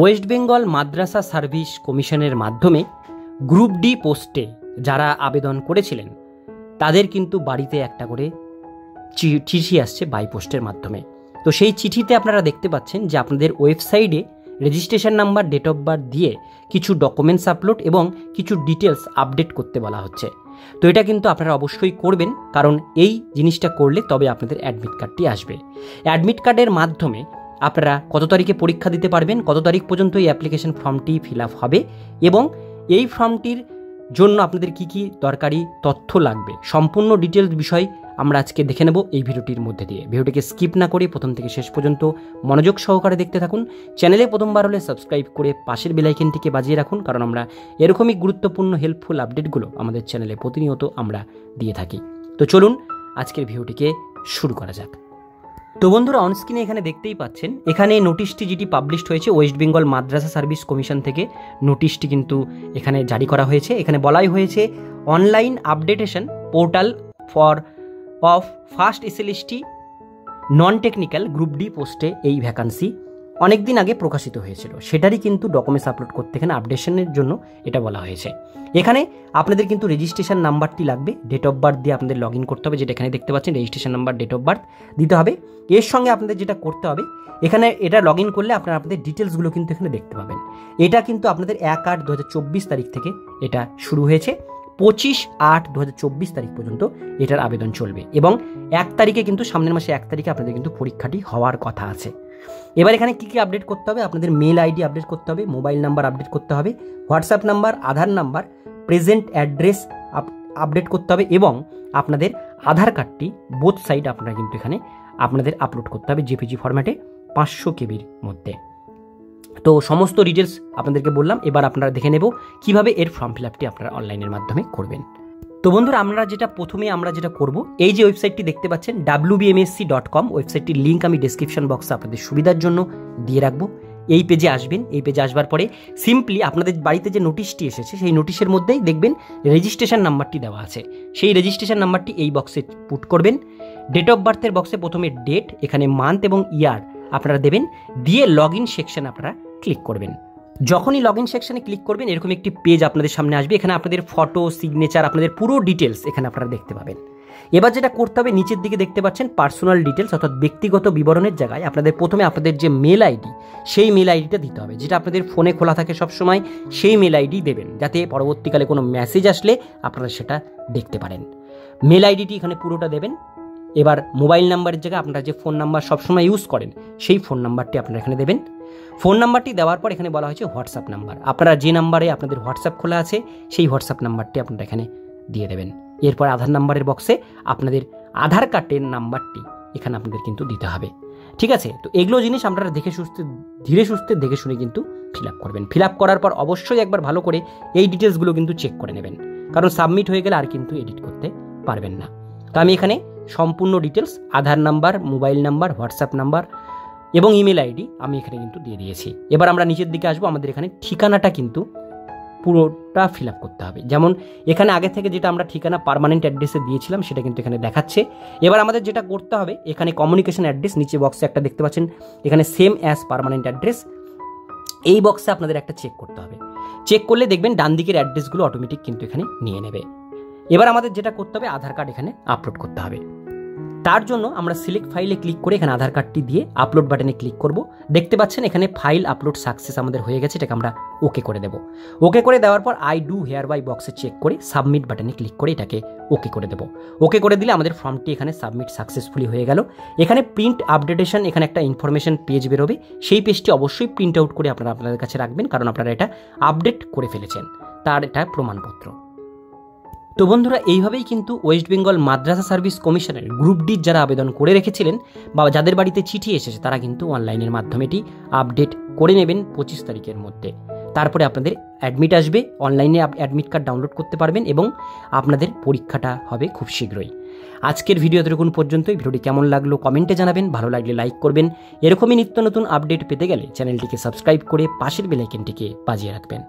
West Bengal Madrasah service কমিশনের মাধ্যমে group D পোস্টে যারা আবেদন করেছিলেন, তাদের কিন্তু বাড়িতে একটা করে চিঠি আসছে বাই পোস্টের মাধ্যমে। তো সেই চিঠিতে আপনারা দেখতে পাচ্ছেন যে আপনাদের ওয়েবসাইটে registration number, date of birth দিয়ে কিছু ডকুমেন্টস আপলোড এবং কিছু ডিটেলস আপডেট করতে বলা হচ্ছে। তো এটা কিন্তু আপনারা অবশ্যই করবেন, কারণ এই জিনিসটা করলে তবে আপনাদের অ্যাডমিট কার্ডটি আসবে। অ্যাডমিট কার্ডের মাধ্যমে আপনারা কত তারিখে পরীক্ষা দিতে পারবেন, কত তারিখ পর্যন্ত এই অ্যাপ্লিকেশন ফর্মটি ফিল হবে এবং এই ফর্মটির জন্য আপনাদের কি কি দরকারি তথ্য লাগবে, সম্পূর্ণ ডিটেলস বিষয় আমরা আজকে দেখে নেব এই ভিডিওটির মধ্যে দিয়ে। ভিডিওটিকে স্কিপ না করে প্রথম থেকে শেষ পর্যন্ত মনোযোগ সহকারে দেখতে থাকুন। চ্যানেলে প্রথমবার হলে সাবস্ক্রাইব করে পাশের বেলাইকেনটিকে বাজিয়ে রাখুন, কারণ আমরা এরকমই গুরুত্বপূর্ণ হেল্পফুল আপডেটগুলো আমাদের চ্যানেলে প্রতিনিয়ত আমরা দিয়ে থাকি। তো চলুন আজকের ভিডিওটিকে শুরু করা যাক। তো বন্ধুরা অনস্ক্রিনে এখানে দেখতেই পাচ্ছেন, এখানে নোটিশটি যেটি পাবলিশড হয়েছে West Bengal Madrasah service commission থেকে নোটিশটি কিন্তু এখানে জারি করা হয়েছে। এখানে বলাই হয়েছে online updation portal for of first SLST non technical group D পোস্টে এই ভ্যাকান্সি অনেক দিন আগে প্রকাশিত হয়েছিল। সেটারই কিন্তু ডকুমেন্টস আপলোড করতে এখানে আপডেশনের জন্য এটা বলা হয়েছে। এখানে আপনাদের কিন্তু রেজিস্ট্রেশন নাম্বারটি লাগবে ডেট অফ বার্থ দিয়ে আপনাদের লগ করতে হবে, যেটা এখানে দেখতে পাচ্ছেন registration number date of birth দিতে হবে। এর সঙ্গে আপনাদের যেটা করতে হবে, এখানে এটা লগ করলে আপনারা আপনাদের ডিটেলসগুলো কিন্তু এখানে দেখতে পাবেন। এটা কিন্তু আপনাদের এক আট দু তারিখ থেকে এটা শুরু হয়েছে। পঁচিশ আট দু তারিখ পর্যন্ত এটার আবেদন চলবে এবং এক তারিখে কিন্তু সামনের মাসে এক তারিখে আপনাদের কিন্তু পরীক্ষাটি হওয়ার কথা আছে। এবার এখানে কী কী আপডেট করতে হবে? আপনাদের মেল আইডি আপডেট করতে হবে মোবাইল নাম্বার আপডেট করতে হবে WhatsApp number Aadhaar number present address update করতে হবে এবং আপনাদের আধার কার্ডটি বোথ সাইড আপনারা কিন্তু এখানে আপনাদের আপলোড করতে হবে জেপিজি ফরম্যাটে পাঁচশো কেবির মধ্যে। তো সমস্ত ডিটেলস আপনাদেরকে বললাম, এবার আপনারা দেখে নেব কীভাবে এর ফর্ম ফিল আপটি আপনারা অনলাইনের মাধ্যমে করবেন। তো বন্ধুরা, আমরা যেটা প্রথমে আমরা যেটা করব, এই যে ওয়েবসাইটটি দেখতে পাচ্ছেন ডাব্লিউ বিএমএসসি ডট কম ওয়েবসাইটটির লিঙ্ক আমি ডিসক্রিপশন বক্সে আপনাদের সুবিধার জন্য দিয়ে রাখব। এই পেজে আসবেন, এই পেজে আসবার পরে সিম্পলি আপনাদের বাড়িতে যে নোটিশটি এসেছে, সেই নোটিশের মধ্যেই দেখবেন রেজিস্ট্রেশন নাম্বারটি দেওয়া আছে। সেই রেজিস্ট্রেশন নাম্বারটি এই বক্সে পুট করবেন। ডেট অফ বার্থের বক্সে প্রথমে ডেট এখানে মান্থ এবং ইয়ার আপনারা দেবেন। দিয়ে লগ ইন সেকশন আপনারা ক্লিক করবেন। যখনই লগ ইন সেকশানে ক্লিক করবেন, এরকম একটি পেজ আপনাদের সামনে আসবে। এখানে আপনাদের ফটো সিগনেচার আপনাদের পুরো ডিটেলস এখানে আপনারা দেখতে পাবেন। এবার যেটা করতে হবে, নিচের দিকে দেখতে পাচ্ছেন পার্সোনাল ডিটেলস অর্থাৎ ব্যক্তিগত বিবরণের জায়গায় আপনাদের প্রথমে আপনাদের যে মেল আইডি সেই মেল আইডিটা দিতে হবে। যেটা আপনাদের ফোনে খোলা থাকে সবসময়, সেই মেল আইডি দেবেন, যাতে পরবর্তীকালে কোনো মেসেজ আসলে আপনারা সেটা দেখতে পারেন। মেল আইডিটি এখানে পুরোটা দেবেন। এবার মোবাইল নাম্বারের জায়গায় আপনারা যে ফোন নাম্বার সবসময় ইউজ করেন, সেই ফোন নাম্বারটি আপনারা এখানে দেবেন। ফোন নাম্বারটি দেওয়ার পর এখানে বলা হয়েছে হোয়াটসঅ্যাপ নাম্বার আপনারা যে নাম্বারে আপনাদের হোয়াটসঅ্যাপ খোলা আছে, সেই হোয়াটসঅ্যাপ নাম্বারটি আপনারা এখানে দিয়ে দেবেন। এরপর আধার নাম্বারের বক্সে আপনাদের আধার কার্ডের নাম্বারটি এখানে আপনাদের কিন্তু দিতে হবে। ঠিক আছে? তো এগুলো জিনিস আপনারা দেখে সুস্থে, ধীরে সুস্থে দেখে শুনে কিন্তু ফিল আপ করবেন। ফিল আপ করার পর অবশ্যই একবার ভালো করে এই ডিটেলসগুলো কিন্তু চেক করে নেবেন। কারণ সাবমিট হয়ে গেলে আর কিন্তু এডিট করতে পারবেন না। তো আমি এখানে সম্পূর্ণ details Aadhaar number mobile number WhatsApp number এবং ইমেল আইডি আমি এখানে কিন্তু দিয়ে দিয়েছি। এবার আমরা নিচের দিকে আসব, আমাদের এখানে ঠিকানাটা কিন্তু পুরোটা ফিল আপ করতে হবে। যেমন এখানে আগে থেকে যেটা আমরা ঠিকানা পারমানেন্ট অ্যাড্রেসে দিয়েছিলাম, সেটা কিন্তু এখানে দেখাচ্ছে। এবার আমাদের যেটা করতে হবে, এখানে কমিউনিকেশন অ্যাড্রেস নিচে বক্সে একটা দেখতে পাচ্ছেন, এখানে সেম অ্যাজ পারমানেন্ট অ্যাড্রেস এই বক্সে আপনাদের একটা চেক করতে হবে। চেক করলে দেখবেন ডান দিকের অ্যাড্রেসগুলো অটোমেটিক কিন্তু এখানে নিয়ে নেবে। এবার আমাদের যেটা করতে হবে, আধার কার্ড এখানে আপলোড করতে হবে। তার জন্য আমরা সিলেক্ট ফাইলে ক্লিক করে এখানে আধার কার্ডটি দিয়ে আপলোড বাটনে ক্লিক করব। দেখতে পাচ্ছেন এখানে ফাইল আপলোড সাকসেস আমাদের হয়ে গেছে, এটাকে আমরা ওকে করে দেব। ওকে করে দেওয়ার পর আই ডু হেয়ার বাই বক্সে চেক করে সাবমিট বাটনে ক্লিক করে এটাকে ওকে করে দেব। ওকে করে দিলে আমাদের ফর্মটি এখানে সাবমিট সাকসেসফুলি হয়ে গেল। এখানে প্রিন্ট আপডেটেশন এখানে একটা ইনফরমেশন পেজ বেরোবে। সেই পেজটি অবশ্যই প্রিন্ট আউট করে আপনারা আপনাদের কাছে রাখবেন, কারণ আপনারা এটা আপডেট করে ফেলেছেন। তার এটা প্রমাণপত্র। তো বন্ধুরা, এইভাবেই কিন্তু ওয়েস্ট বেঙ্গল মাদ্রাসা সার্ভিস কমিশনের গ্রুপ ডির যারা আবেদন করে রেখেছিলেন বা যাদের বাড়িতে চিঠি এসেছে, তারা কিন্তু অনলাইনের মাধ্যমে এটি আপডেট করে নেবেন পঁচিশ তারিখের মধ্যে। তারপরে আপনাদের অ্যাডমিট আসবে অনলাইনে অ্যাডমিট কার্ড ডাউনলোড করতে পারবেন এবং আপনাদের পরীক্ষাটা হবে খুব শীঘ্রই। আজকের ভিডিও এতটুকুন পর্যন্তই। ভিডিওটি কেমন লাগল কমেন্টে জানাবেন। ভালো লাগলে লাইক করবেন। এরকমই নিত্য নতুন আপডেট পেতে গেলে চ্যানেলটিকে সাবস্ক্রাইব করে পাশের বেলাইকেনটিকে বাজিয়ে রাখবেন।